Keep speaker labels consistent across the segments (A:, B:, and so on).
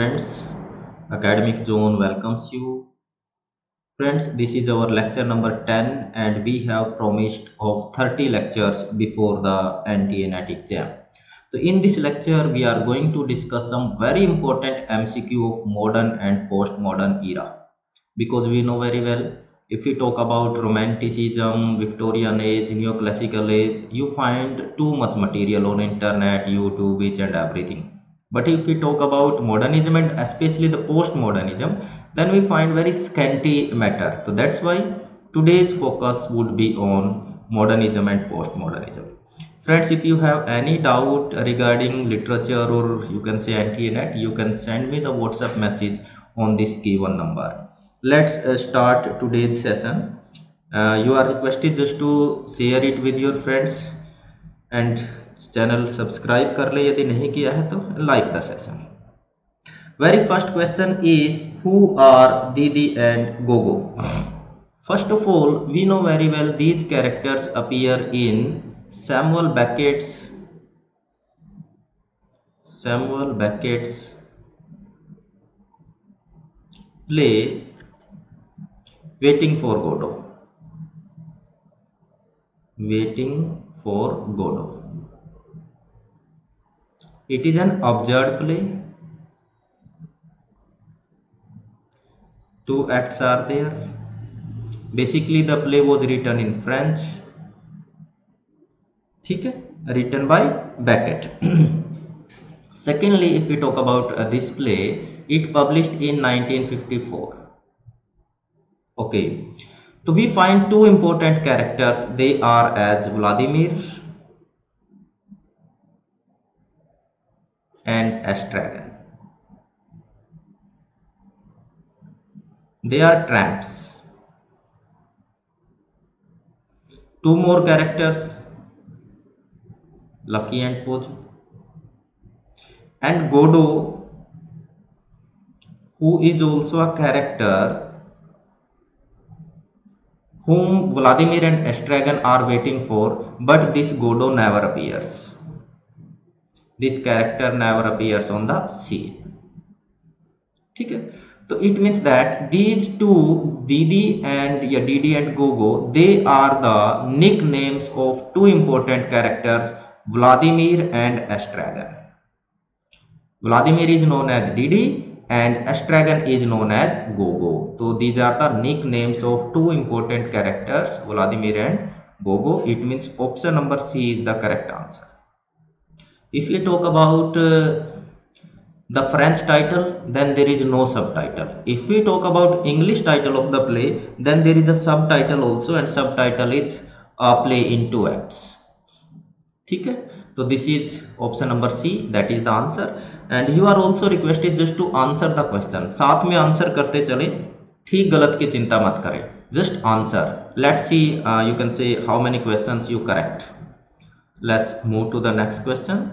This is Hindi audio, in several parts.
A: friends academic zone welcomes you friends this is our lecture number 10 and we have promised of 30 lectures before the NTNAT exam so in this lecture we are going to discuss some very important mcq of modern and postmodern era because we know very well if we talk about romanticism victorian age neoclassical age you find too much material on internet youtube and everything but if we talk about modernism and especially the postmodernism, then we find very scanty matter. So that's why today's focus would be on modernism and postmodernism. Friends, if you have any doubt regarding literature or you can say anti-net, you can send me the WhatsApp message on this given number. Let's uh, start today's session. Uh, you are requested just to share it with your friends and channel subscribe कर ले यदि नहीं किया है तो like the session very first question is who are Didi and Gogo first of all we know very well these characters appear in Samuel Beckett's Samuel Beckett's play waiting for Godot waiting for Godot It is an absurd play. Two acts are there. Basically, the play was written in French. ठीक है written by Beckett. Secondly, if we talk about uh, this play, it published in 1954. Okay, so we find two important characters. They are as Vladimir and astragan. They are tramps. Two more characters, Lucky and Pojo. And Godo, who is also a character whom Vladimir and Astragan are waiting for, but this Godo never appears. This character never appears on the scene. Okay? So it means that these two, Didi and Gogo, they are the nicknames of two important characters, Vladimir and Astragan. Vladimir is known as Didi and Astragan is known as Gogo. So these are the nicknames of two important characters, Vladimir and Gogo. It means option number C is the correct answer. if you talk about uh, the french title then there is no subtitle if we talk about english title of the play then there is a subtitle also and subtitle is a play in two acts theek hai so this is option number c that is the answer and you are also requested just to answer the question sath mein answer karte chale theek galat ki chinta mat kare just answer let's see uh, you can say how many questions you correct let's move to the next question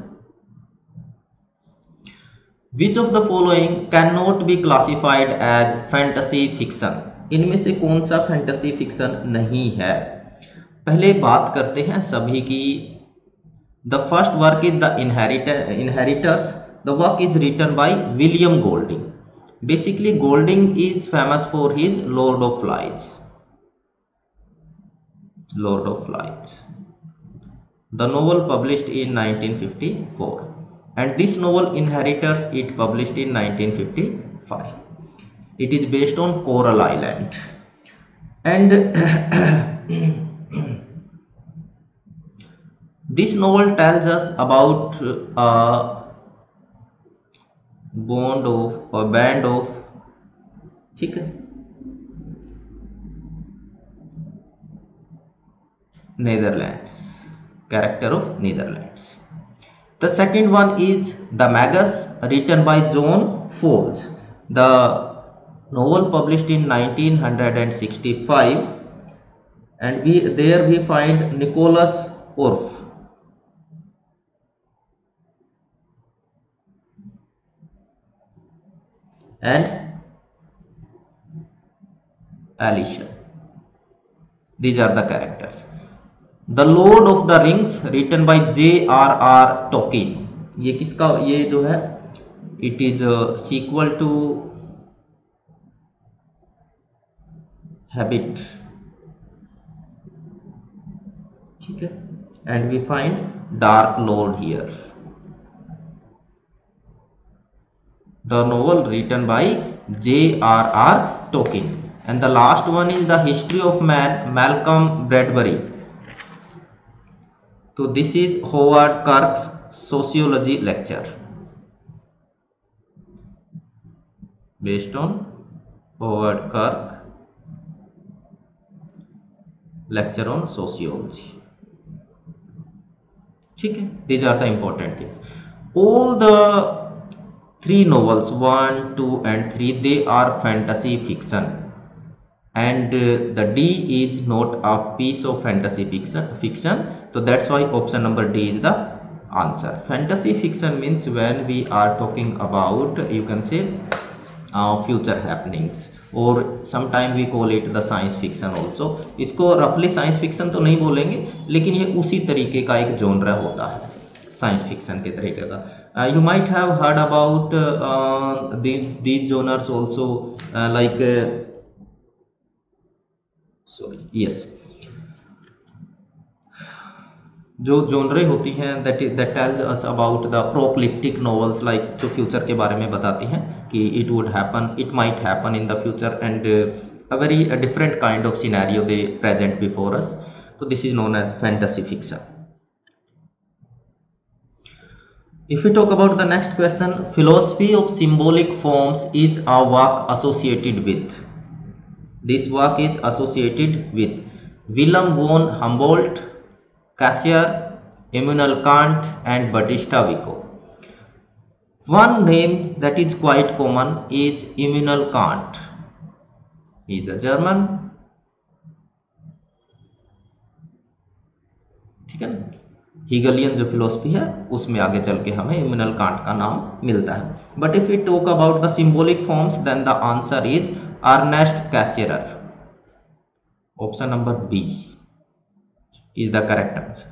A: which of the following can not be classified as fantasy fiction इनमें से कौन सा फैंटसी फिक्सन नहीं है पहले बात करते हैं सभी की the first work is the Inheritors the work is written by William Golding basically Golding is famous for his Lord of Flies Lord of Flies the novel publish in nineteen fifty four and this novel Inheritors it published in 1955 it is based on Coral Island and this novel tells us about a bond of a band of ठीक है Netherlands character of Netherlands The second one is The Magus written by John Foles. The novel published in 1965 and we there we find Nicholas Orff. and Alicia. These are the characters. The Lord of the Rings written by J R R Tolkien ये किसका ये जो है it is sequel to Hobbit ठीक है and we find dark Lord here the novel written by J R R Tolkien and the last one is the history of man Malcolm Bradbury so this is Howard Kirk's sociology lecture based on Howard Kirk lecture on sociology ठीक है these are the important things all the three novels one two and three they are fantasy fiction and uh, the d is not a piece of fantasy fiction fiction तो that's why option number D is the answer fantasy fiction means when we are talking about you can say future happenings happenings और sometime we call it the science fiction also इसको रफली साइंस फिक्सन तो नहीं बोलेंगे लेकिन ये उसी तरीके का एक जोनरा होता है साइंस फिक्सन के तरीके का you might have heard about these genres also like sorry yes जो जोनरे होती हैं that that tells us about the apocalyptic novels like जो फ्यूचर के बारे में बताती हैं कि it would happen it might happen in the future and a very different kind of scenario they present before us तो this is known as fantasy fiction if you talk about the next question philosophy of symbolic forms is a work associated with this work is associated with Wilhelm von Humboldt Cassier, Immanuel Kant and Battista Vico. One name that is quite common is Immanuel Kant. He is a German. ठीक है ना हीगलियन जो फिलोसफी है उसमें आगे चल के हमें इम्यूनल कांट का नाम मिलता है but if you talk about the symbolic forms then the answer is Ernst Cassirer option number B is the correct answer.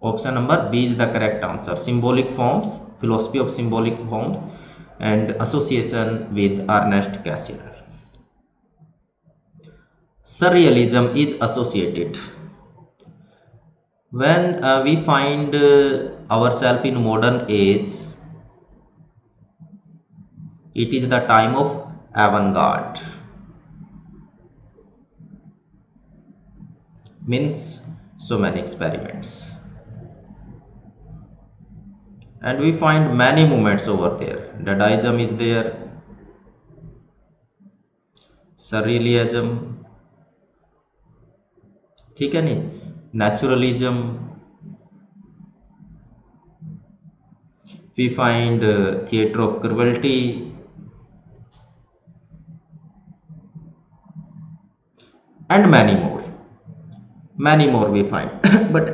A: Option number B is the correct answer. Symbolic forms, philosophy of symbolic forms and association with Ernest Cassirer. Surrealism is associated. When uh, we find uh, ourselves in modern age, it is the time of avant-garde. Means so many experiments and we find many movements over there dadaism is there surrealism ठीक है नहीं naturalism we find uh, theater of cruelty and many more many more we find but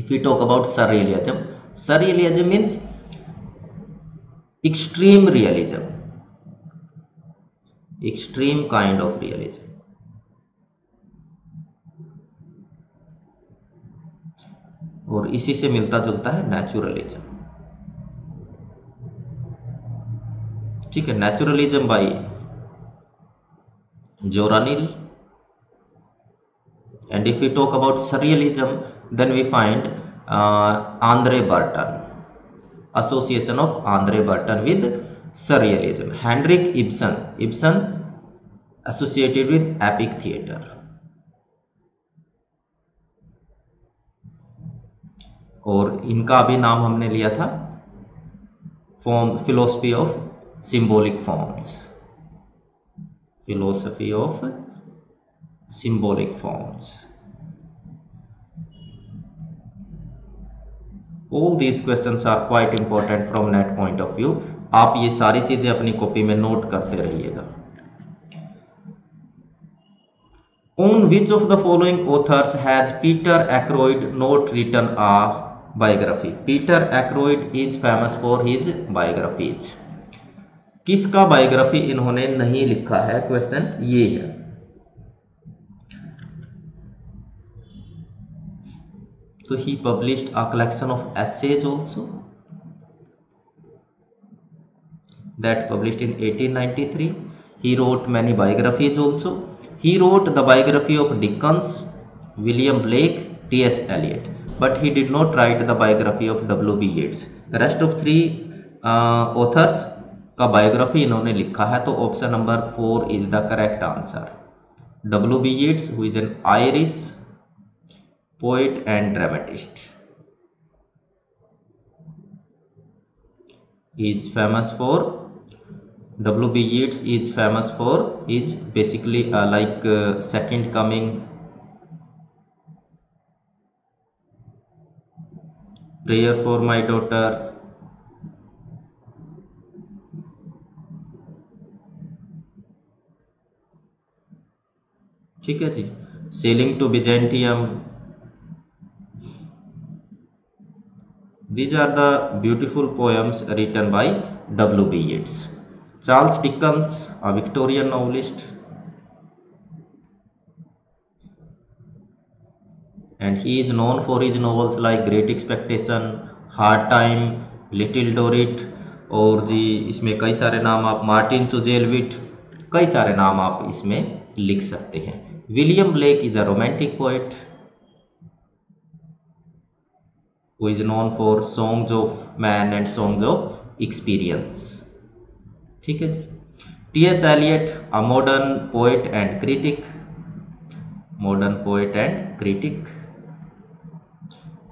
A: if we talk about surrealism surrealism means extreme realism extreme kind of realism और इसी से मिलता जुलता है नेचुरलिज्म ठीक है naturalism by Joranil. And if we talk about surrealism, then we find uh, Andre Burton, association of Andre Burton with surrealism. Henrik Ibsen, Ibsen associated with epic theater. और इनका भी नाम हमने लिया था form philosophy of symbolic forms philosophy of symbolic forms. All these question are quite important from NET point of view आप ये सारी चीजें अपनी कॉपी में नोट करते रहिएगा on which of the following authors has Peter Ackroyd not written a biography Peter Ackroyd is famous for his biographies किसका बायोग्राफी इन्होंने नहीं लिखा है क्वेश्चन ये है तो he published a collection of essays also that published in 1893 he wrote many biographies also he wrote the biography of Dickens William Blake T S Eliot but he did not write the biography of W B Yeats the rest of three authors का बायोग्राफी इन्होंने लिखा है तो option number four is the correct answer W B Yeats who is an Irish poet and dramatist is famous for W B Yeats is famous for is basically like Second Coming Prayer for My Daughter ठीक है जी Sailing to Byzantium these are the beautiful poems written by W B Yeats Charles Dickens a Victorian novelist and he is known for his novels like Great Expectation Hard Times Little Dorrit और जी इसमें कई सारे नाम आप मार्टिन चुजेलविट कई सारे नाम आप इसमें लिख सकते हैं William Blake is a romantic poet who is known for songs of man and songs of experience ठीक है जी T S Eliot a modern poet and critic modern poet and critic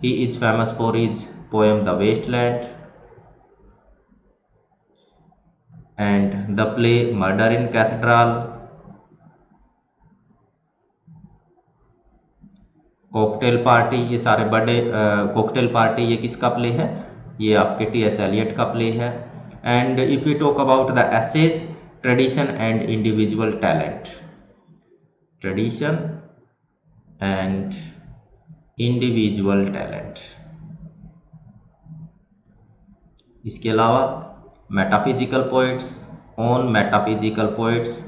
A: he is famous for his poem the wasteland and the play murder in cathedral cocktail party ये सारे बर्थडे कॉकटेल पार्टी ये किसका प्ले है ये आपके टी एस एलियट का प्ले है and if you talk about the essays tradition and individual talent tradition and individual talent इसके अलावा metaphysical poets on metaphysical poets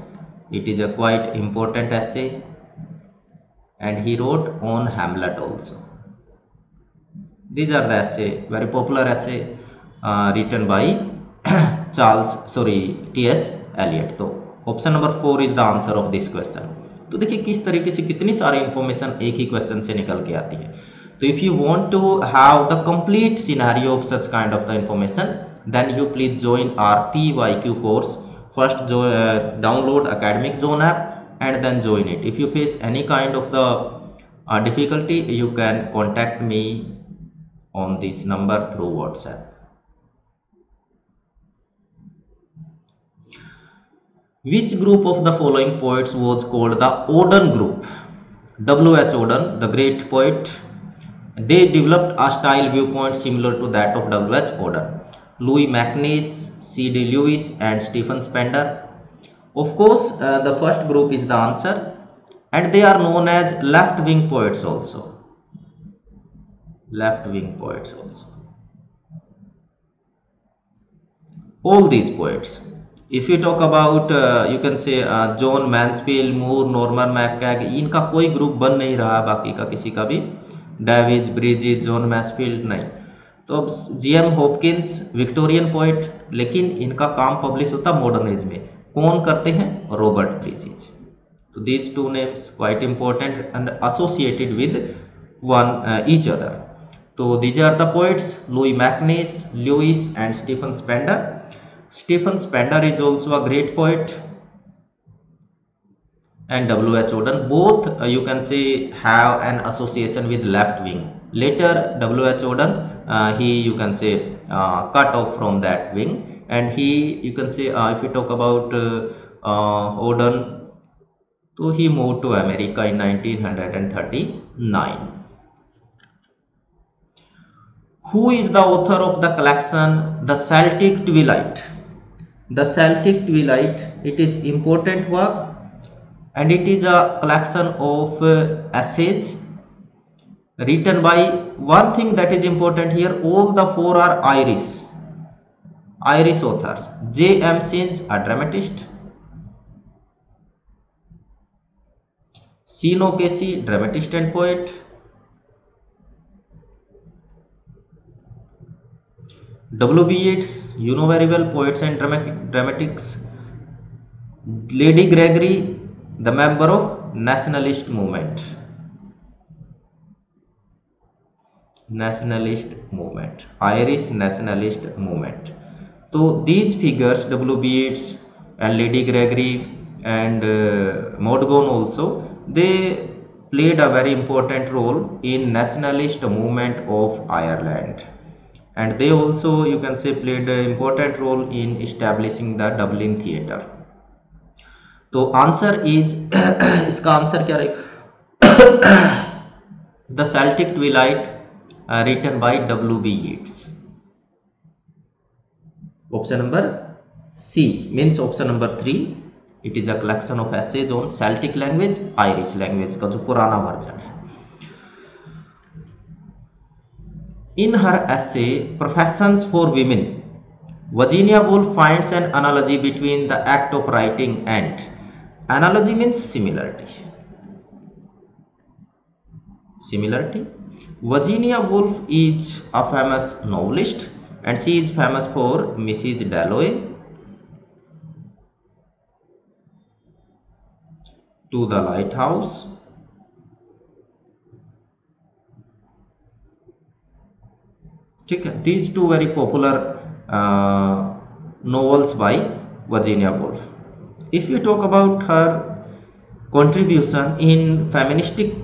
A: it is a quite important essay and he wrote on Hamlet also. These are the essay, very popular essay uh, written by Charles, sorry, T.S. Eliot. तो option number four is the answer of this question तो देखिए किस तरीके से कितनी सारी इंफॉर्मेशन एक ही क्वेश्चन से निकल के आती है तो if you want to have the complete scenario of such kind of the information then you please join R P Y Q course first जो download academic zone app and then join it if you face any kind of the uh, difficulty you can contact me on this number through whatsapp which group of the following poets was called the odin group W.H. odin the great poet they developed a style viewpoint similar to that of W.H. odin Louis MacNeice, C.D. Lewis and Stephen Spender of course uh, the first group is the answer and they are known as left wing poets also left wing poets also all these poets if you talk about uh, you can say uh, john mansfield moore norman mccagg inka koi group ban nahi raha baki ka kisi ka bhi Davies bridge john mansfield nahi तो अब जीएम होपकिंस विक्टोरियन पोइट लेकिन इनका काम पब्लिश होता मॉडर्न एज में कौन करते हैं रॉबर्ट ब्रिजिज तो these two names quite important and associated with one each other तो these are the poets Louis MacNeice Louis and Stephen Spender Stephen Spender is also a great poet and w h odan both uh, you can say have an association with left wing later w h odan uh, he you can say uh, cut off and he you can say uh, if you talk about uh, uh Odin so he moved to America in 1939 who is the author of the collection the Celtic Twilight the Celtic Twilight it is important work and it is a collection of uh, essays written by one thing that is important here all the four are Irish Irish authors J. M. Synge, a dramatist, Sino Casey, dramatist and poet, W. B. Yeats, you know very well, poets and dramatic, dramatics, Lady Gregory, the member of nationalist movement. nationalist movement irish nationalist movement So these figures, W.B. Yeats and Lady Gregory and uh, Mordaunt also, they played a very important role in nationalist movement of Ireland and they also you can say played an important role in establishing the Dublin theater तो आंसर इज इसका आंसर क्या रहेगा the Celtic twilight written by W B Yeats option number C means option number three it is a collection of essays on Celtic language Irish language का जो पुराना वर्जन है in her essay profession for women Virginia Woolf find an analogy between the act of writing and analogy means similarity similarity Virginia Woolf is a famous novelist and she is famous for Mrs. Dalloway, To the Lighthouse, ठीक है these two very popular novels by Virginia Woolf. If you talk about her contribution in feministic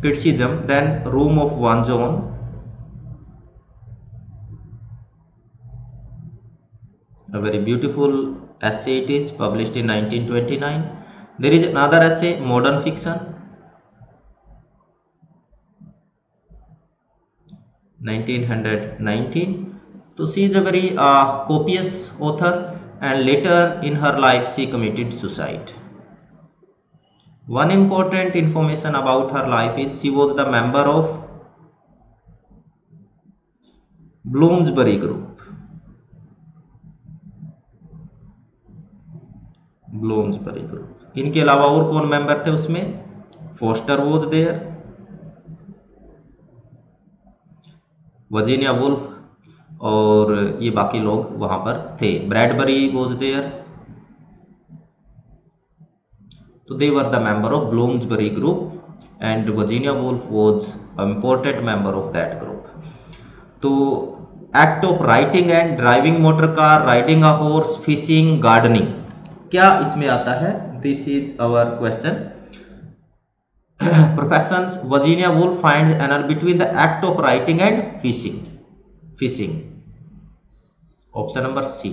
A: criticism, then Room of Vanjon, a very beautiful essay it is published in 1929 there is another essay modern fiction 1919 so she is a very uh, copious author and later in her life she committed suicide one important information about her life is she was the member of Bloomsbury group Blooms group इनके अलावा और कौन मेंबर थे उसमें Forster was there Virginia Woolf और ये बाकी लोग वहां पर थे ब्रैडबरी वोज देयर तो they were the member of Bloomsbury group and Virginia Woolf was important member of that group तो act of writing and driving motor car riding a horse fishing gardening क्या इसमें आता है this is our question profession Virginia Woolf find an between the act of writing and fishing fishing option number C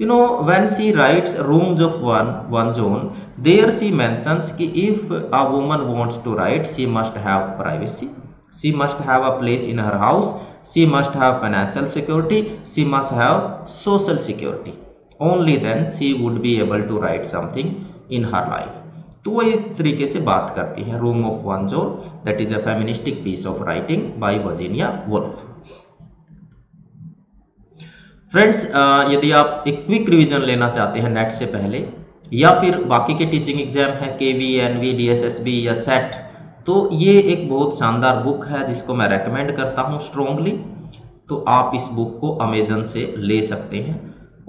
A: you know when she write room of one one own there she मैं if a woman wants to write she must have privacy she must have a place in her house she must have financial security she must have social security only then she would be able to write something in her life तो वही तरीके से बात करती है रूम ऑफ वन जोर that is a feministic piece of writing by Virginia Woolf friends यदि आप एक क्विक रिवीजन लेना चाहते हैं नेट से पहले या फिर बाकी के टीचिंग एग्जाम है K V N V D S S B या सेट तो ये एक बहुत शानदार बुक है जिसको मैं रेकमेंड करता हूँ स्ट्रोंगली तो आप इस बुक को अमेजन से ले सकते हैं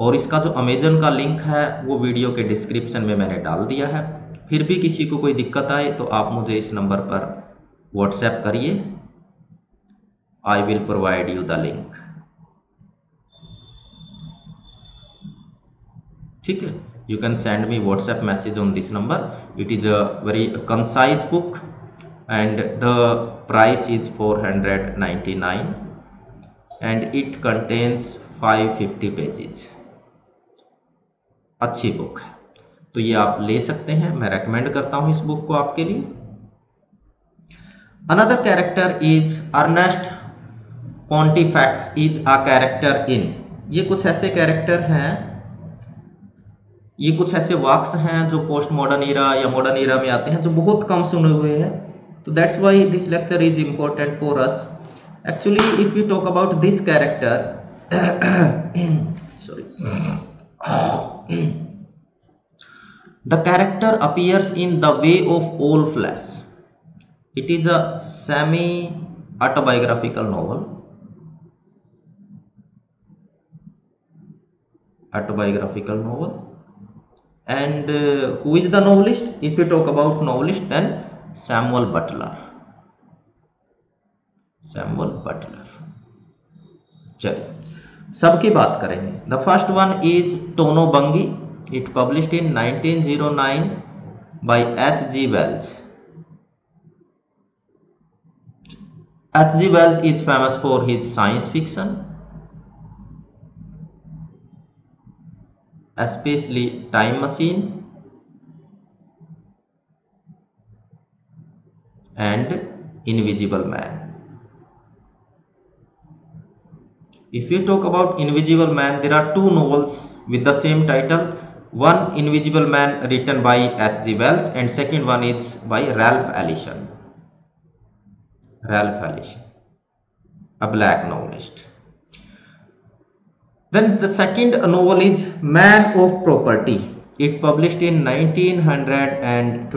A: और इसका जो अमेजन का लिंक है वो वीडियो के डिस्क्रिप्शन में मैंने डाल दिया है फिर भी किसी को कोई दिक्कत आए तो आप मुझे इस नंबर पर व्हाट्सएप करिए I will provide you the link ठीक है you can send me WhatsApp message on this number it is a very concise book and the price is four hundred ninety nine and it contains five fifty pages अच्छी बुक है तो ये आप ले सकते हैं मैं रेकमेंड करता हूं इस बुक को आपके लिए another character is Ernest pontifex is a character in ये कुछ ऐसे कैरेक्टर हैं ये कुछ ऐसे वाक्स हैं जो पोस्ट मॉडर्न ईरा या मॉडर्न ईरा में आते हैं जो बहुत कम सुने हुए हैं तो that's why this lecture is important for us actually if you talk about this character sorry The character appears in The Way of All Flesh. It is a semi-autobiographical novel. autobiographical novel and uh, who is the novelist if we talk about novelist then samuel butler samuel butler चलिए सबकी बात करेंगे the first one is Tono Bungay it publish in 1909 zero nine by H G Wells H G Wells is famous for his science fiction especially Time Machine and Invisible Man If we talk about Invisible Man, there are two novels with the same title. One Invisible Man written by H.G. Wells and second one is by Ralph Ellison. Ralph Ellison, a black novelist. Then the second novel is Man of Property. It published in 1922 and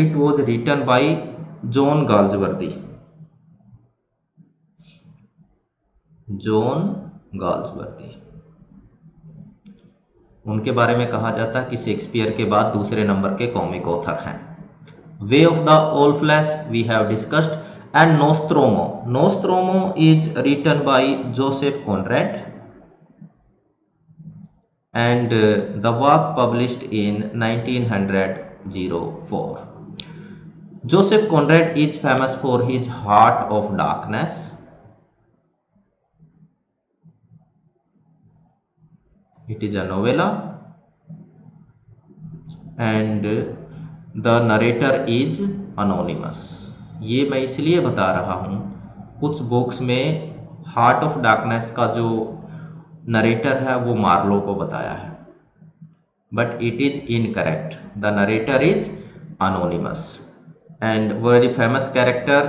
A: it was written by John Galsworthy. John Galsworthy उनके बारे में कहा जाता है कि शेक्सपियर के बाद दूसरे नंबर के कॉमिक ऑथर हैं way of the all flesh we have discussed and Nostromo Nostromo is written by Joseph Conrad and uh, in nineteen hundred zero four Joseph Conrad is famous for his Heart of Darkness it is a novella and the narrator is anonymous ये मैं इसलिए बता रहा हूँ कुछ बुक्स में हार्ट ऑफ डार्कनेस का जो नरेटर है वो मार्लो को बताया है but it is incorrect the narrator is anonymous and very famous character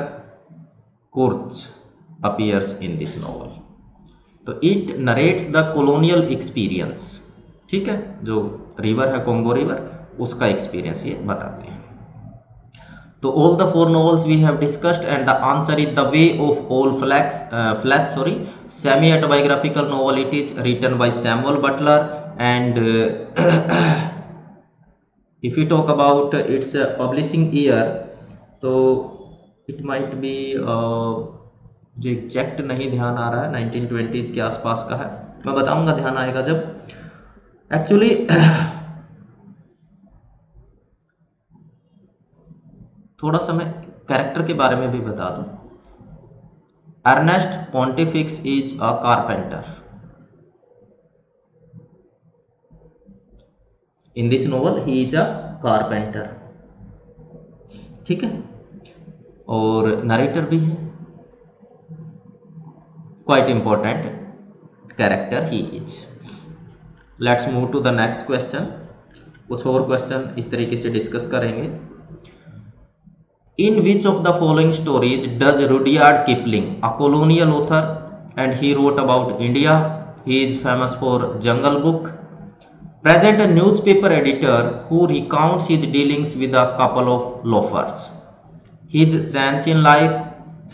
A: Kurtz appears in this novel तो it narrates the colonial experience ठीक है जो रिवर है कोंगो रिवर उसका एक्सपीरियंस ये बताते हैं तो all the four novels we have discussed and the answer is the way of all flax flesh sorry semi autobiographical novel it is written by Samuel Butler and if you talk about its publishing year तो इट माइट बी मुझे एग्जैक्ट नहीं ध्यान आ रहा है नाइनटीन के आसपास का है मैं बताऊंगा ध्यान आएगा जब एक्चुअली थोड़ा सा मैं कैरेक्टर के बारे में भी बता दूं Ernest Pontifex is a carpenter in this novel he is a carpenter ठीक है और नरेटर भी है quite important character he is let's move to the next question कुछ और क्वेश्चन इस तरीके से डिस्कस करेंगे in which of the following stories does Rudyard Kipling a colonial author and he wrote about India he is famous for Jungle Book present newspaper editor who recounts his dealings with a couple of loafers his chance in life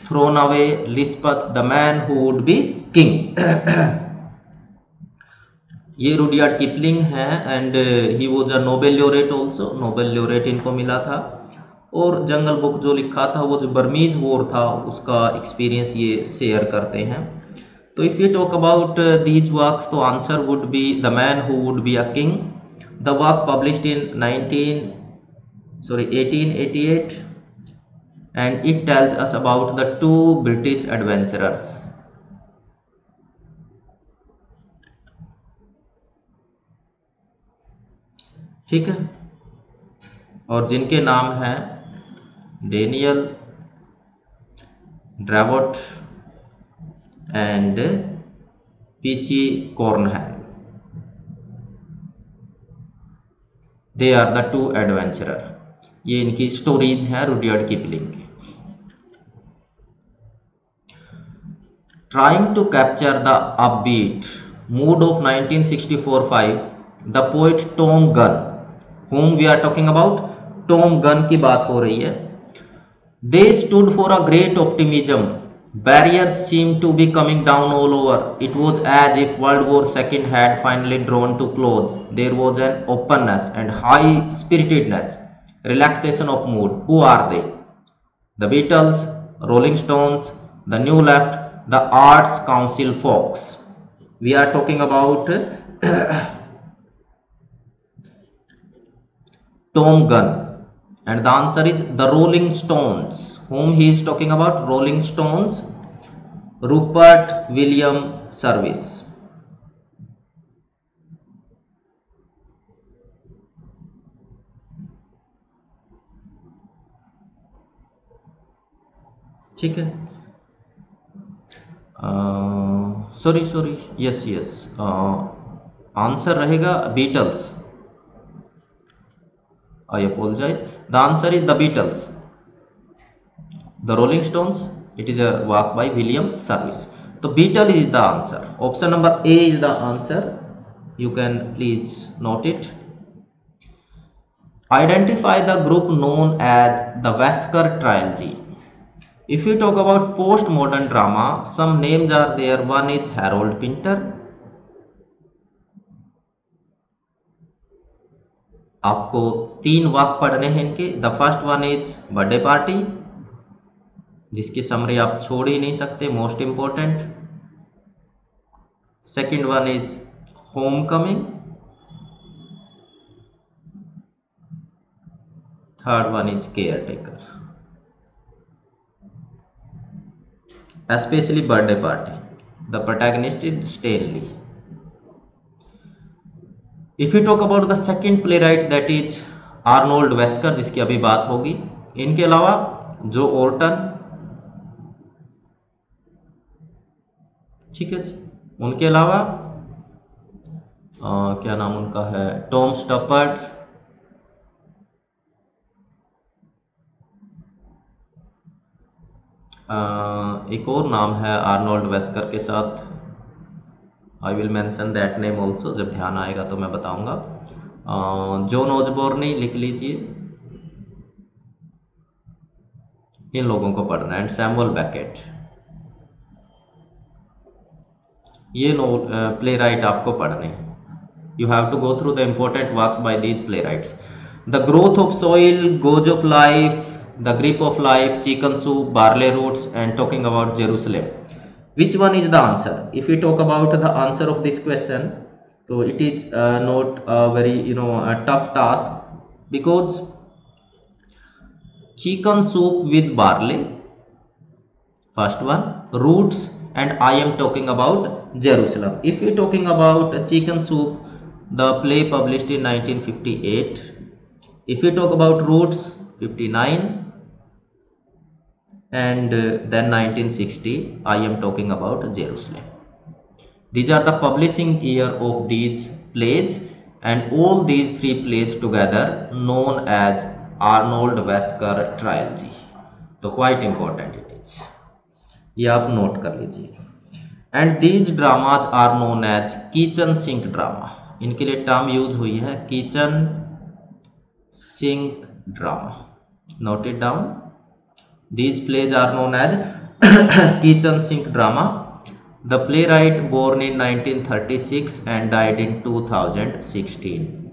A: thrown away Lispeth, the man who would be king. ये रुडियार्ड किपलिंग हैं and he was a Nobel laureate also Nobel laureate इनको मिला था और जंगल बुक जो लिखा था वो जो बर्मीज वॉर था उसका एक्सपीरियंस ये शेयर करते हैं तो if you talk about these works तो answer would be the man who would be a king the work published in 19 sorry 1888 and it tells us about the two British adventurers. ठीक है और जिनके नाम है Daniel Dravot and Peachey Carnehan है they are the two adventurer ये इनकी स्टोरीज हैं Rudyard Kipling trying to capture the upbeat mood of 1964-5 the poet tom gunn whom we are talking about tom gunn की बात हो रही है They stood for a great optimism Barriers seemed to be coming down all over. It was as if World War II had finally drawn to close. There was an openness and high spiritedness, relaxation of mood. Who are they? The Beatles, Rolling Stones, the New Left, the arts council folks we are talking about tom gun and the answer is the rolling stones whom he is talking about rolling stones rupert william service ठीक है Sorry sorry yes yes answer रहेगा Beatles I apologize the answer is the Beatles The Rolling Stones, it is a work by William Service. So Beetle is the answer. Option number A is the answer. You can please note it. Identify the group known as the Wesker Trilogy. If we talk about postmodern drama, some names are there. One is Harold Pinter. आपको तीन वाक पढ़ने हैं इनके the first one is birthday party जिसकी समरी आप छोड़ ही नहीं सकते most important second one is homecoming third one is caretaker especially birthday party. The protagonist is Stanley. if you talk about the second playwright that is arnold wesker Wesker जिसकी अभी बात होगी इनके अलावा जो ओर्टन ठीक है उनके अलावा क्या नाम उनका है टॉम स्टपर्ट एक और नाम है आर्नोल्ड वेस्कर के साथ I will mention that name also जब ध्यान आएगा तो मैं बताऊंगा जॉन ओजबोर्नी लिख लीजिए इन लोगों को पढ़ना है एंड सैमुअल बैकेट ये नो प्ले राइट आपको पढ़ने you have to go through the important works by these playwright the growth of soil goes of life The Grip of Life, Chicken Soup, Barley Roots and talking about Jerusalem. Which one is the answer? If we talk about the answer of this question, so it is uh, not a very you know a tough task because chicken soup with barley first one roots and I am talking about Jerusalem. If we talking about chicken soup the play published in 1958 if we talk about roots 59 and uh, then 1960 I am talking about Jerusalem. These are the publishing year of these plays and all these three plays together known as Arnold Wesker Trilogy. so quite important it is. ye aap note kar lijiye and these dramas are known as kitchen sink drama इनके लिए टर्म यूज हुई है kitchen sink drama note it down These plays are known as kitchen sink drama. The playwright born in 1936 and died in 2016.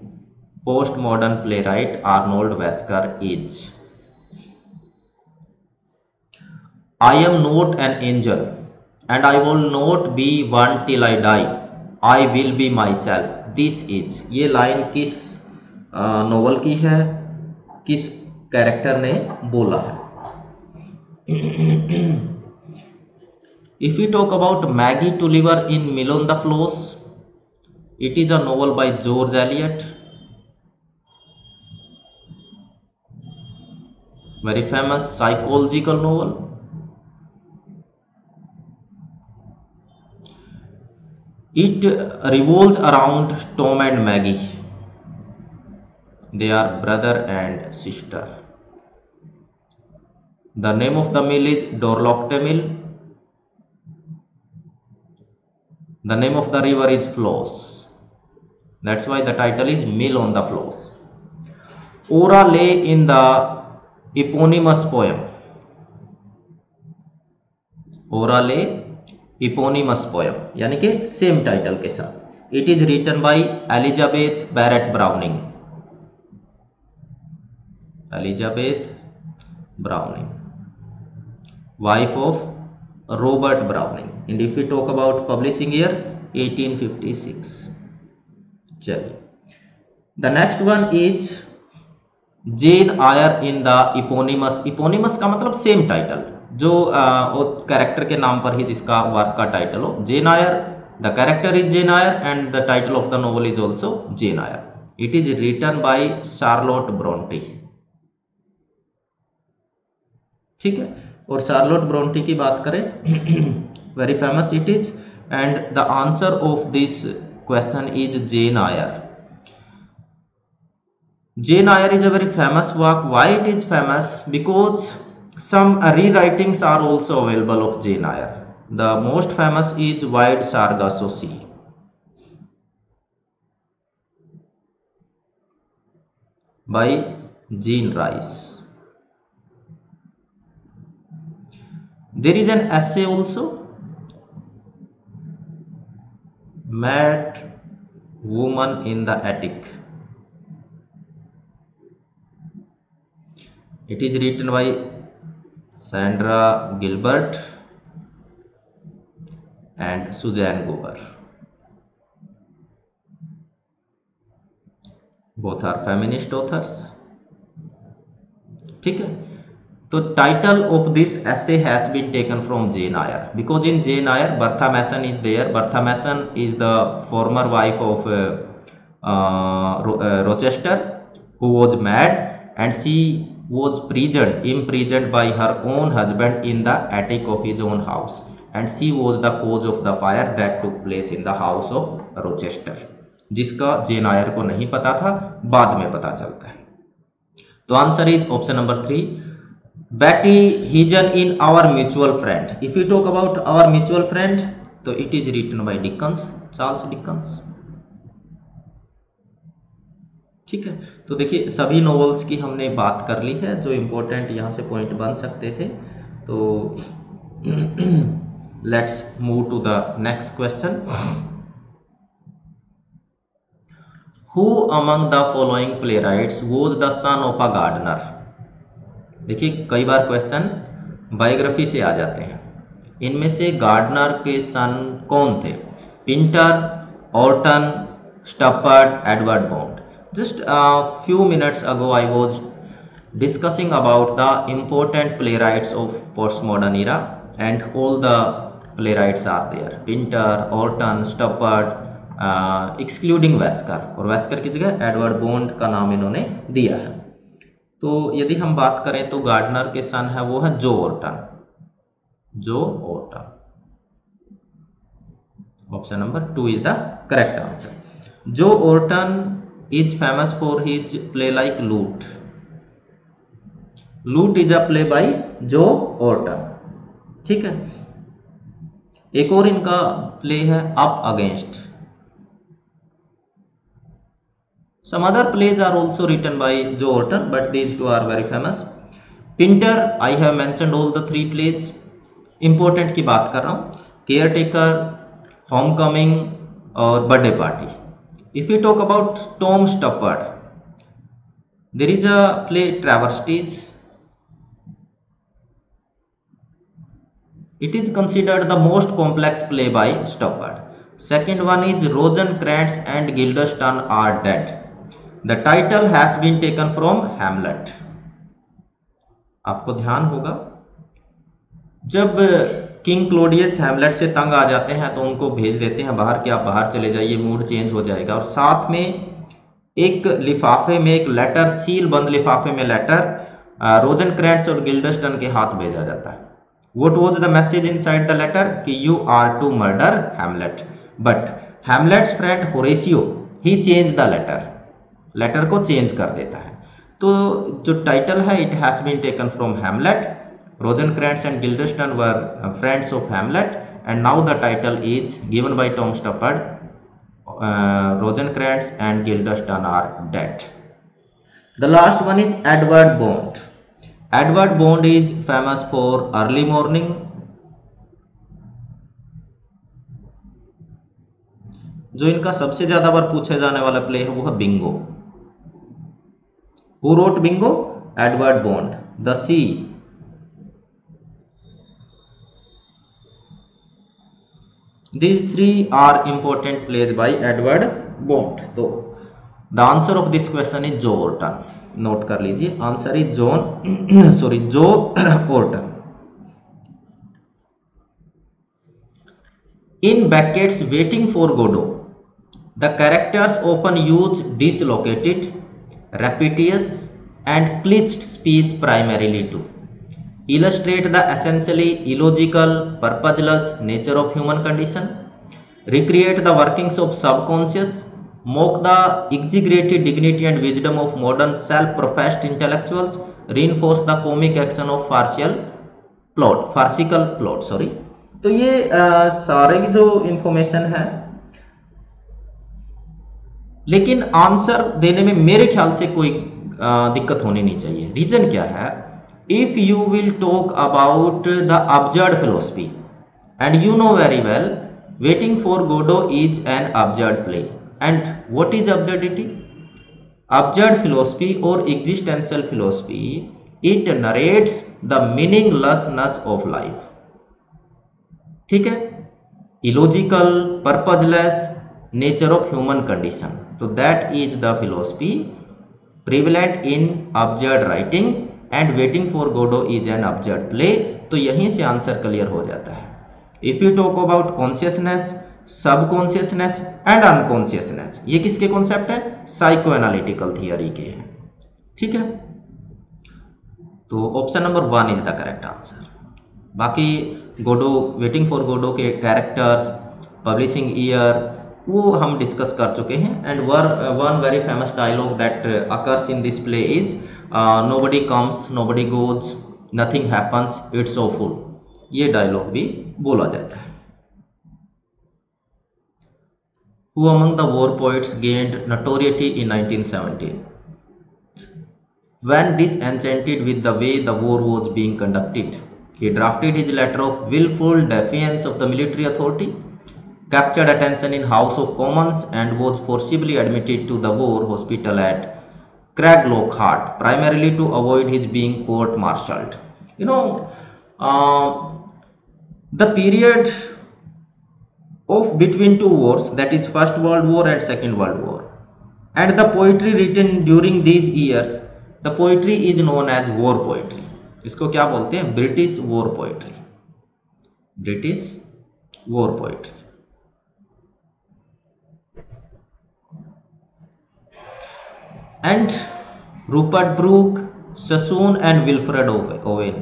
A: Postmodern playwright Arnold Wesker is. I am not an angel and I will not be one till I die. I will be myself this is ये लाइन किस नोवल की है किस कैरेक्टर ने बोला है if we talk about Maggie Tulliver in Milon the Flows, it is a novel by George Eliot. Very famous psychological novel. It revolves around Tom and Maggie. They are brother and sister. The name of the mill is Dorlocte The name of the river is Flows. That's why the title is Mill on the Flows. Ora lay in the eponymous poem. Ora lay eponymous poem. यानी कि सेम टाइटल के साथ it is written by Elizabeth Barrett Browning Elizabeth Browning wife of Robert Browning. And if we talk about publishing year 1856. चलिए the next one is Jane Eyre in the eponymous eponymous का मतलब सेम टाइटल जो कैरेक्टर uh, के नाम पर ही जिसका वर्क का टाइटल हो Jane Eyre the character is Jane Eyre and the title of the novel is also Jane Eyre it is written by Charlotte Bronte ठीक है और शार्लोट ब्रोंटी की बात करें very famous it is and the answer of this question is Jane Eyre Jane Eyre is a very famous work why it is famous because some rewritings are also available of Jane Eyre the most famous is Wide Sargasso Sea by Jean Rhys there is an essay also mad woman in the attic it is written by sandra gilbert and suzanne gober both are feminist authors ठीक है तो title of this essay has been taken from Jane Eyre because in Jane Eyre Bertha Mason is there Bertha Mason is the former wife of Rochester who was mad and she was prison imprison by her own husband in the attic of his own house and she was the cause of the fire that took place in the house of Rochester जिसका जे नायर को नहीं पता था बाद में पता चलता है तो answer is option number three Betty Hijan in our mutual friend. If you talk about our mutual friend, so it is written by Dickens, Charles Dickens. ठीक है तो देखिए सभी नॉवेल्स की हमने बात कर ली है जो इम्पोर्टेंट यहाँ से पॉइंट बन सकते थे तो let's move to the next question who among the following playwrights was the son of a gardener देखिए कई बार क्वेश्चन बायोग्राफी से आ जाते हैं इनमें से गार्डनर के सन कौन थे Pinter Orton Stoppard Edward Bond just few minutes ago I was discussing about the important playwrights of post modern era and all the playwrights are there Pinter Orton Stoppard excluding Wesker और वेस्कर की जगह एडवर्ड बॉन्ड का नाम इन्होंने दिया है तो यदि हम बात करें तो गार्डनर के सन है वो है Joe Orton Joe Orton option number two is the correct answer Joe Orton is famous for his play like Loot Loot is a play by Joe Orton ठीक है एक और इनका प्ले है up against some other plays are also written by joe orton but these two are very famous pinter i have mentioned all the three plays important की बात कर रहा हूं केयर टेकर होम कमिंग और birthday party If we talk about Tom Stoppard, there is a play Travesties. It is considered the most complex play by Stoppard. Second one is Rosencrantz and Guildenstern are dead. The title has been taken from Hamlet आपको ध्यान होगा जब किंग क्लोडियस हैमलेट से तंग आ जाते हैं तो उनको भेज देते हैं बाहर कि आप बाहर चले जाइए मूड चेंज हो जाएगा और साथ में एक लिफाफे में एक लेटर सील बंद लिफाफे में लेटर रोजन क्रैट्स और गिल्डस्टन के हाथ भेजा जाता है what was the message inside the letter कि you are to murder Hamlet but Hamlet's friend Horatio he change the letter letter को चेंज कर देता है तो जो टाइटल है it has been taken from Hamlet Rosencrantz and Guildenstern were friends of Hamlet and now the title is given by Tom Stoppard Rosencrantz and Guildenstern are dead the last one is Edward Bond Edward Bond is famous for early morning जो इनका सबसे ज्यादा बार पूछे जाने वाला प्ले है वो है Bingo Who wrote Bingo? Edward Bond. The sea. These three are important plays by Edward Bond. So, the answer of this question is Joe Orton. Note कर लीजिए answer is John sorry Joe Orton in brackets waiting for Godot the characters open use dislocated rapacious and glitched speech primarily to illustrate the essentially illogical, purposeless nature of human condition, recreate the workings of subconscious, mock the exaggerated dignity and wisdom of modern self-professed intellectuals, reinforce the comic action of farcical plot, farcical plot, sorry. तो ये आ, सारे जो इन्फॉर्मेशन है लेकिन आंसर देने में मेरे ख्याल से कोई दिक्कत होनी नहीं चाहिए रीजन क्या है if you will talk about the absurd philosophy and you know very well waiting for Godot is an absurd play and what is absurdity absurd philosophy और existential philosophy it narrates the meaninglessness of life ठीक है illogical purposeless nature of human condition तो that is the philosophy prevalent in absurd writing and waiting for Godot is an absurd play तो यहीं से आंसर क्लियर हो जाता है if you talk about consciousness subconsciousness and unconsciousness ये किसके कॉन्सेप्ट है साइको एनालिटिकल थियरी के हैं ठीक है तो option number one is the correct answer बाकी गोडो वेटिंग फॉर गोडो के कैरेक्टर्स पब्लिशिंग ईयर वो हम डिस्कस कर चुके हैं and where one very famous dialogue that occurs in this play is nobody comes nobody goes nothing happens it's ओ ये डायलॉग भी बोला जाता है who among the war poets gained notoriety in 1917 when disenchanted with the way the war was being conducted he drafted his letter of wilful defiance of the military authority captured attention in House of Commons and was forcibly admitted to the war hospital at Craiglockhart, primarily to avoid his being court-martialed. You know, uh, the period of between two wars that is first world war and second world war and the poetry written during these years the poetry is known as war poetry इसको क्या बोलते हैं British war poetry British war poetry and Rupert Brooke, Sassoon and Wilfred Owen.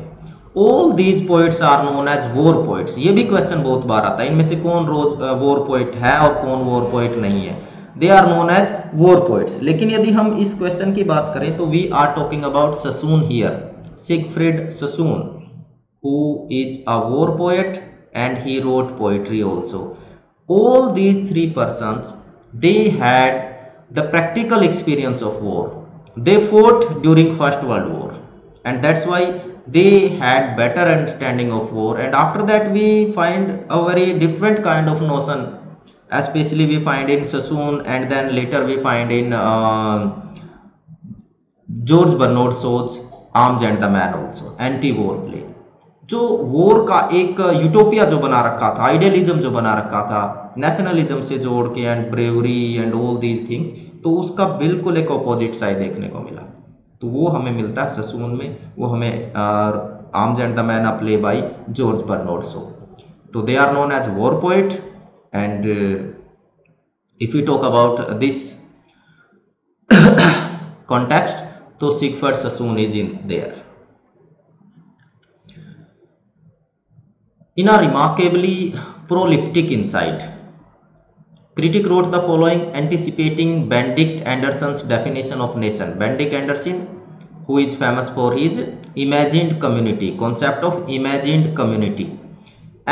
A: All these poets are known as war poets. ये भी question बहुत बार आता है इनमें से कौन रोज war पोइट है और कौन war पोइट नहीं है they are known as war poets लेकिन यदि हम इस क्वेश्चन की बात करें तो we are talking about Sassoon here Siegfried Sassoon who is a war poet and he wrote poetry also all the three person they had the practical experience of war. They fought during First World War and that's why they had better understanding of war and after that we find a very different kind of notion especially we find in Sassoon and then later we find in uh, George Bernard Shaw's Arms and the Man also anti-war play जो वॉर का एक यूटोपिया जो बना रखा था आइडियलिज्म जो बना रखा था नेशनलिज्म से जोड़ के and bravery and all these things तो उसका बिल्कुल एक अपोजिट साइड देखने को मिला तो वो हमें मिलता है ससून में वो हमें Arms and the Man play by George Bernard Shaw तो they are known as war poet and if you talk about this context तो Siegfried Sassoon is in there in a remarkably prolific insight. Critic wrote the following anticipating Benedict Anderson's definition of nation. Benedict Anderson, who is famous for his imagined community, concept of imagined community.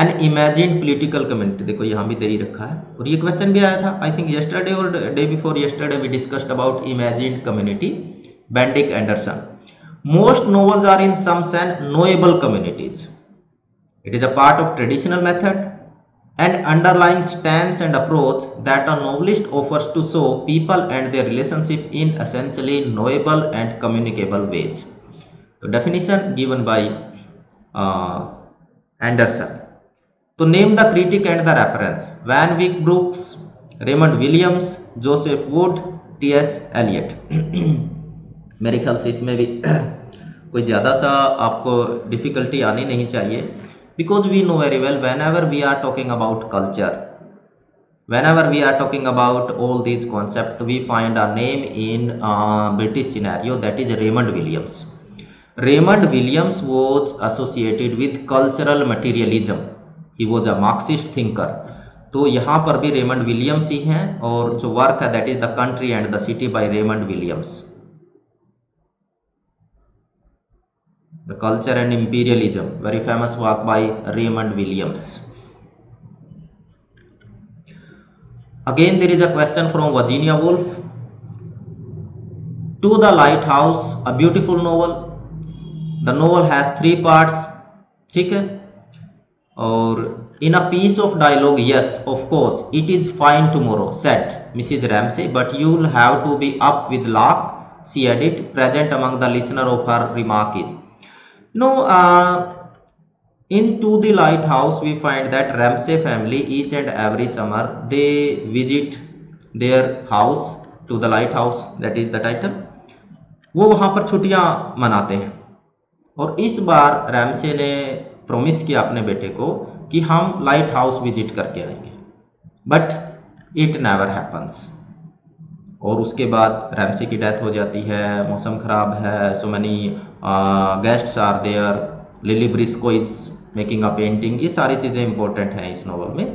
A: An imagine political community देखो यहाँ भी दे ही रखा है और ये क्वेश्चन भी आया था आई थिंक यस्टरडे और day before yesterday we discussed about imagine community Benedict Anderson most novels are in sums and knowable communities It is a part of traditional method and underlying stance and approach that a novelist offers to show people and their relationship in essentially knowable and communicable ways. The definition given by uh, Anderson. To name the critic and the reference, Van wick Brooks, Raymond Williams, Joseph Wood, T.S. Eliot. मेरे ख्याल से इसमें भी कोई ज़्यादा सा आपको डिफ़िकल्टी आनी नहीं चाहिए because we know very well whenever we are talking about culture whenever we are talking about all these concept we find a name in uh, british scenario that is raymond williams raymond williams was associated with cultural materialism he was a marxist thinker तो यहाँ पर भी रेमंड विलियम्स ही हैं और जो वर्क है that is the country and the city by Raymond Williams The Culture and Imperialism, very famous work by Raymond Williams. Again, there is a question from Virginia Woolf. To the Lighthouse, a beautiful novel. The novel has three parts. ठीक है और in a piece of dialogue yes of course it is fine tomorrow said mrs ramsay but you'll have to be up with luck she added present among the listener of her remark is Now, uh, into the lighthouse, we find that Ramsey family each and every summer they visit their house to the lighthouse. That is the title. वो वहाँ पर छुट्टियाँ मनाते हैं और इस बार रैमसे ने प्रोमिस किया अपने बेटे को कि हम लाइट हाउस विजिट करके आएंगे बट इट नेवर हैपन्स और उसके बाद रैमसी की डेथ हो जाती है मौसम ख़राब है so many guests are there Lily Briscoe is making a painting ये सारी चीज़ें इंपॉर्टेंट हैं इस नॉवल में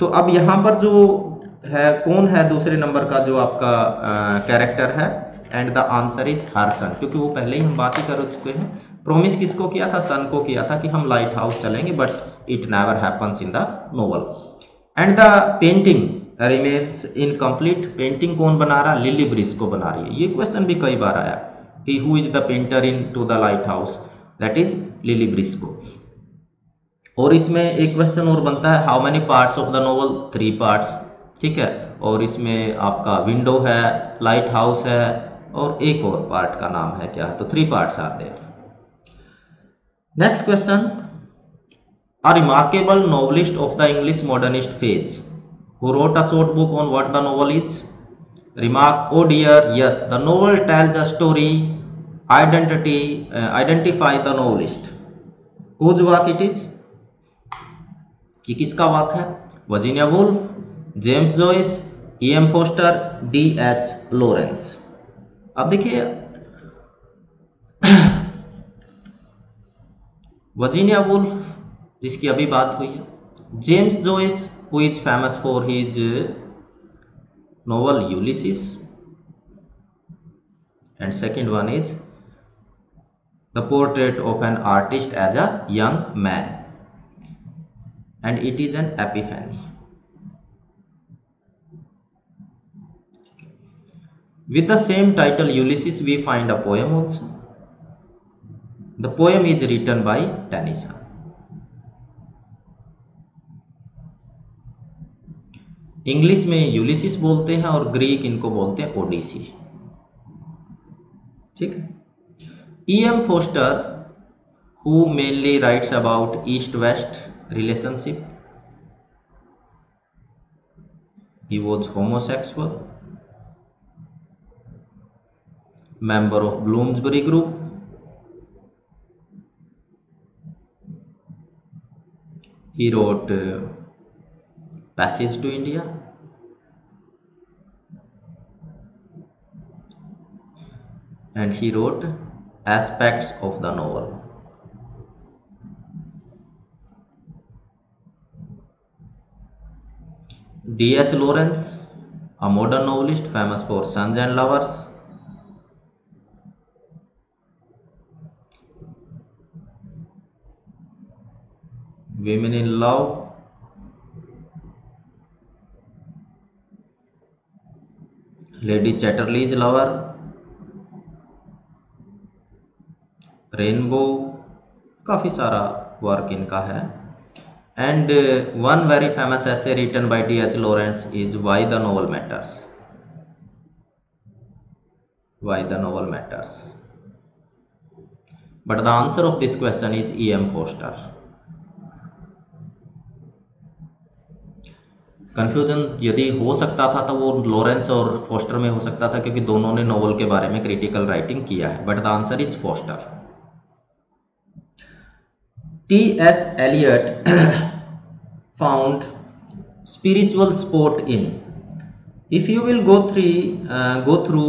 A: तो अब यहाँ पर जो है कौन है दूसरे नंबर का जो आपका कैरेक्टर है and the answer is her son क्योंकि वो पहले ही हम बात ही कर चुके हैं प्रोमिस किसको किया था सन को किया था कि हम लाइट हाउस चलेंगे but it never happens in the novel and the painting in incomplete painting कौन बना रहा लिली ब्रिज को बना रही है ये क्वेश्चन भी कई बार आया कि who is the painter in to the lighthouse that is Lily Briscoe और इसमें एक क्वेश्चन और बनता है how many parts of the novel three parts ठीक है और इसमें आपका विंडो है लाइट हाउस है और एक और पार्ट का नाम है क्या है तो थ्री पार्ट्स आर हैं next question a remarkable novelist of the English modernist phase who wrote a short book on what the novel is, remark Oh dear, yes, the novel tells a story, identity, uh, identify the novelist. Whose work it is? कि किसका वाक है Virginia Woolf James Joyce E M Forster D H Lawrence अब देखिए वजीनिया वुल्फ जिसकी अभी बात हुई है James Joyce who is famous for his uh, novel Ulysses and second one is the portrait of an artist as a young man and it is an epiphany with the same title Ulysses we find a poem also the poem is written by Tennyson English में यूलिसिस बोलते हैं और ग्रीक इनको बोलते हैं ओडिसी ठीक E M Forster who mainly writes about east west relationship he was homosexual member of Bloomsbury group he wrote uh, passage to India. And he wrote aspects of the novel. D.H. Lawrence, a modern novelist famous for Sons and Lovers, Women in Love, Lady Chatterley's lover Rainbow काफ़ी सारा वर्क इनका है and one very famous essay written by T H Lawrence is why the novel matters why the novel matters but the answer of this question is E M Forster confusion यदि हो सकता था तो वो लॉरेंस और फोस्टर में हो सकता था क्योंकि दोनों ने नोवल के बारे में क्रिटिकल राइटिंग किया है but the answer is Forster T S Eliot found spiritual support in if you will go three go through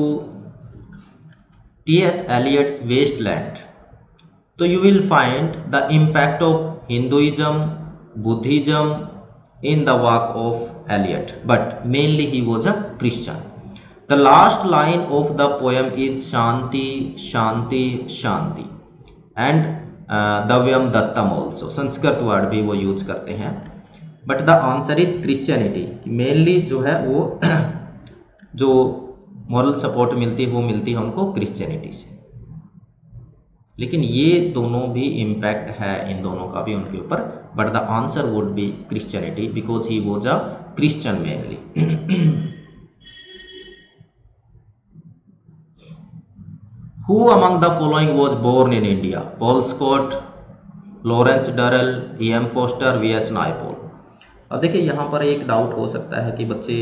A: T S Eliot Waste Land तो you will find the impact of Hinduism Buddhism in the work of Eliot, but mainly he was a Christian. The last line of the poem is Shanti, Shanti, Shanti, and uh, Davyam Dattam also. Sanskrit word भी वो यूज करते हैं but the answer is Christianity mainly जो है वो जो मॉरल सपोर्ट मिलती है वो मिलती है उनको क्रिश्चियनिटी से लेकिन ये दोनों भी इम्पैक्ट है इन दोनों का भी उनके ऊपर but the answer would be Christianity because he was a Christian mainly Who among the following was born in India? Paul Scott, Lawrence Durrell, Forster V S Naipaul अब देखिए यहाँ पर एक डाउट हो सकता है कि बच्चे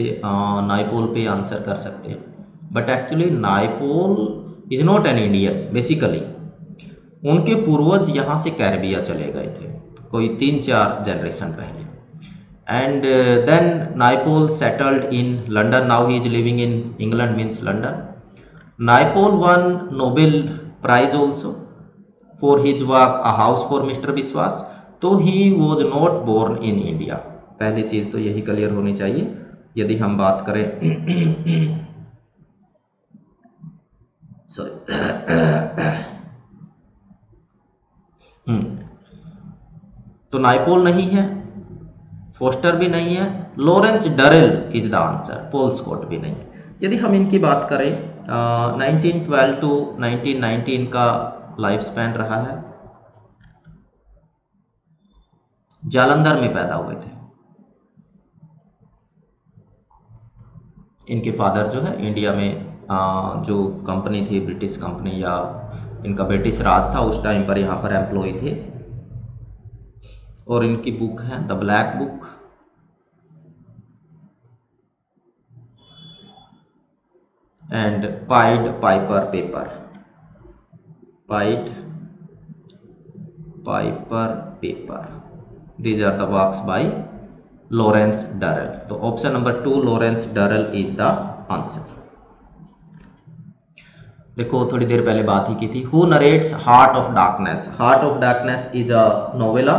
A: नाइपोल पे आंसर कर सकते हैं but actually Naipaul is not an Indian basically उनके पूर्वज यहाँ से कैरबिया चले गए थे कोई तीन चार जनरेशन पहले and then Naipaul settled in London now he is living in England means London Naipaul won Nobel prize also for his work a house for Mister Biswas तो he was not born in India पहली चीज तो यही क्लियर होनी चाहिए यदि हम बात करें सॉरी तो नाइपोल नहीं है फोस्टर भी नहीं है Lawrence Durrell is the answer Paul Scott भी नहीं है यदि हम इनकी बात करें नाइनटीन ट्वेल्व टू नाइनटीन का लाइफ स्पैन रहा है जालंधर में पैदा हुए थे इनके फादर जो है इंडिया में आ, जो कंपनी थी ब्रिटिश कंपनी या इनका ब्रिटिश राज था उस टाइम पर यहाँ पर एम्प्लॉय थे और इनकी बुक है the black book and pied piper paper pied piper paper these are the works by Durrell तो option number two Lawrence Durrell is the answer देखो थोड़ी देर पहले बात ही की थी who narrates heart of darkness heart of darkness is a novella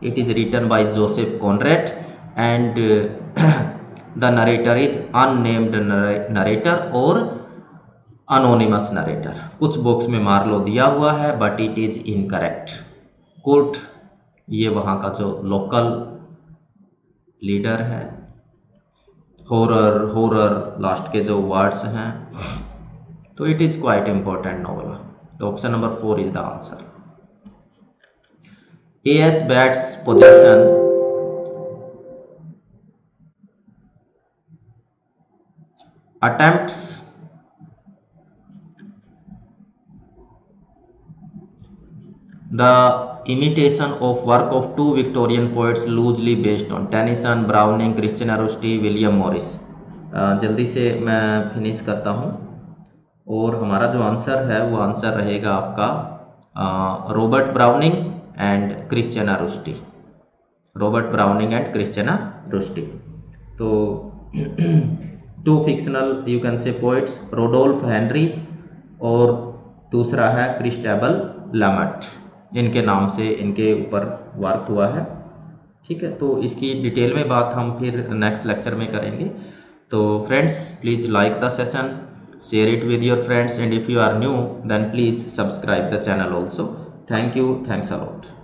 A: It is written by Joseph Conrad and the narrator is unnamed narrator or anonymous narrator कुछ बुक्स में मार्लो दिया हुआ है but it is incorrect Kurtz ये वहाँ का जो लोकल लीडर है हॉरर हॉरर लास्ट के जो वर्ड्स हैं तो it is quite important novella तो option number four is the answer AS bats possession attempts the imitation of work of two Victorian poets loosely based on Tennyson, Browning, Christian Arosti, William Morris. जल्दी से मैं फिनिश करता हूँ और हमारा जो आंसर है वो आंसर रहेगा आपका Robert Browning and Christina Rossetti Robert Browning and Christina Rossetti तो two fictional you can say poets Rudolph Henry और दूसरा है क्रिस्टेबल लमट इनके नाम से इनके ऊपर वर्क हुआ है ठीक है तो इसकी डिटेल में बात हम फिर नेक्स्ट लेक्चर में करेंगे तो friends please like the session share it with your friends and if you are new then please subscribe the channel also Thank you. Thanks a lot.